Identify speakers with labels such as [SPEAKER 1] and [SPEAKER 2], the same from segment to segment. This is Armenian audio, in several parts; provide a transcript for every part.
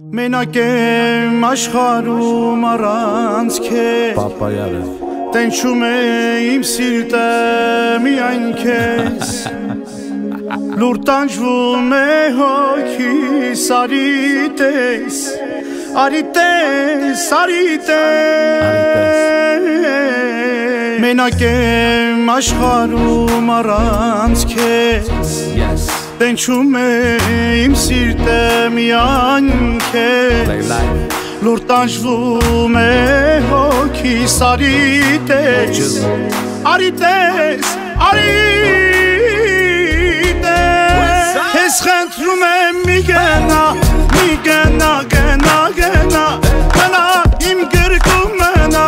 [SPEAKER 1] Մենակ եմ աշխարում առանց քեզ
[SPEAKER 2] Պապայարը
[SPEAKER 1] Տենչում է իմ սիրտը միայն քեզ Լուր տանջվում է հոգիս արի տես Արի տես, արի տես Մենակ եմ աշխարում առանց քեզ Տենչում է իմ սիրտը միայն քեզ.
[SPEAKER 2] Play life.
[SPEAKER 1] Լուր տանջվում է հոգիս արի տես. Արի տես, արի տես. Քեզ խնդրում եմ մի գնա, մի գնա, գնա, գնա Մնա իմ գրկում մնա,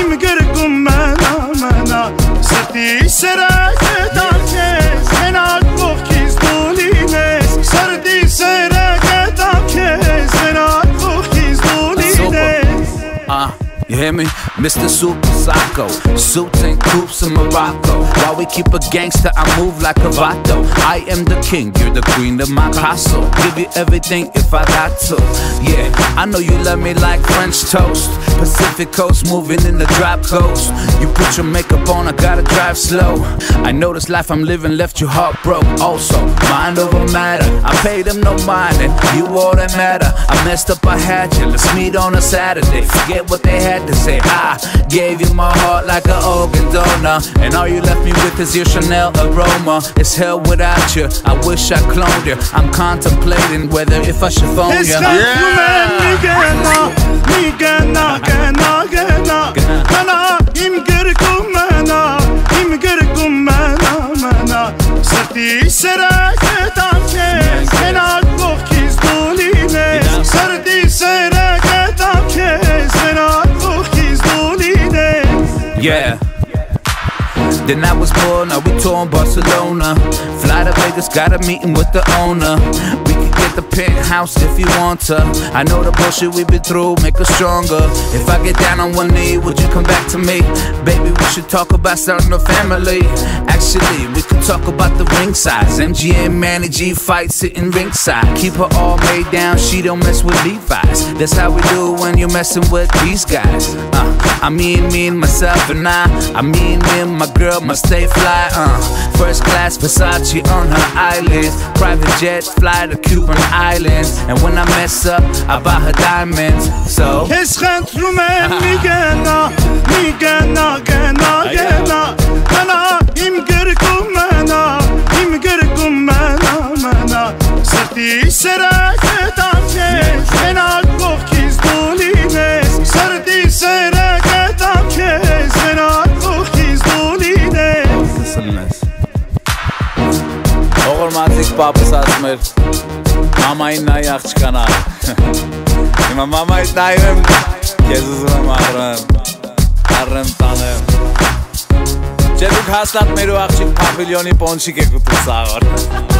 [SPEAKER 1] իմ գրկում մնա, մնա Սրտի սերը
[SPEAKER 2] hear me? Mr. Super Psycho Suits and coops in Morocco. While we keep a gangster, I move like a vato. I am the king, you're the queen of my castle. Give you everything if I got to. Yeah, I know you love me like French toast. Pacific coast, moving in the drop coast. You put your makeup on, I gotta drive slow. I know this life I'm living left you heartbroken. Also, mind over matter. I pay them no mind and you all that matter. I messed up, I had you, let's meet on a Saturday. Forget what they had to say ah. Gave you my heart like an organ donor. And all you left me with is your Chanel aroma. It's hell without you, I wish I cloned you. I'm contemplating whether if I should phone
[SPEAKER 1] it's
[SPEAKER 2] you
[SPEAKER 1] Yeah.
[SPEAKER 2] Yeah. Then I was born, now we touring Barcelona. Fly to Vegas, got a meeting with the owner. We can get the penthouse if you want to. I know the bullshit we've been through, make us stronger. If I get down on one knee, would you come back to me? Baby, we should talk about starting a family. Actually, we could talk about the ring size. MGM, Manny G fight sitting ringside. Keep her all made down, she don't mess with Levi's. That's how we do when you're messing with these guys. Uh, I mean, me and myself and I. I mean, me and my girl must stay fly. Uh, first class Versace on her eyelids. Private jets fly to Cuban islands. And when I mess up, I buy her diamonds. So.
[SPEAKER 1] Ես խնդրում եմ մի գնա, մի գնա, գնա, գնա Մնա իմ գրկում մնա, իմ գրկում մնա, մնա Սրտի սերը գտամ քեզ, մենակ ողքից դու լինես Սրտի սերը գտամ քեզ, մենակ ողքից դու լինես
[SPEAKER 2] Սլնես Ողորմածիկ պապս ասում էր Մամային նայ աղջկանա Հիմա մամայից նայում եմ Քեզ ուզում եմ առեմ Առեմ տանեմ Չէ դուք հաստատ մեր ու աղջիկ պավիլյոնի պոնչիկ եք ուտում սաղոր